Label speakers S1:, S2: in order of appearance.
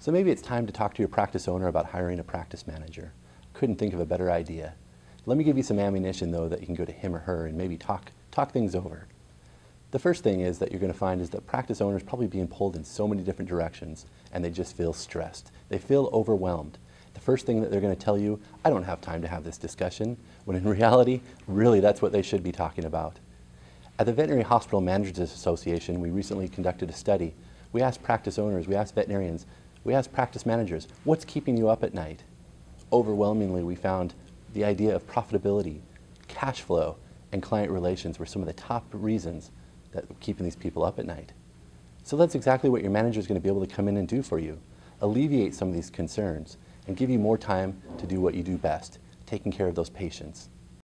S1: So maybe it's time to talk to your practice owner about hiring a practice manager. Couldn't think of a better idea. Let me give you some ammunition though that you can go to him or her and maybe talk, talk things over. The first thing is that you're going to find is that practice owners probably being pulled in so many different directions and they just feel stressed. They feel overwhelmed. The first thing that they're going to tell you, I don't have time to have this discussion, when in reality, really that's what they should be talking about. At the Veterinary Hospital Managers Association, we recently conducted a study. We asked practice owners, we asked veterinarians, we asked practice managers, what's keeping you up at night? Overwhelmingly, we found the idea of profitability, cash flow, and client relations were some of the top reasons that were keeping these people up at night. So that's exactly what your manager is going to be able to come in and do for you. Alleviate some of these concerns and give you more time to do what you do best, taking care of those patients.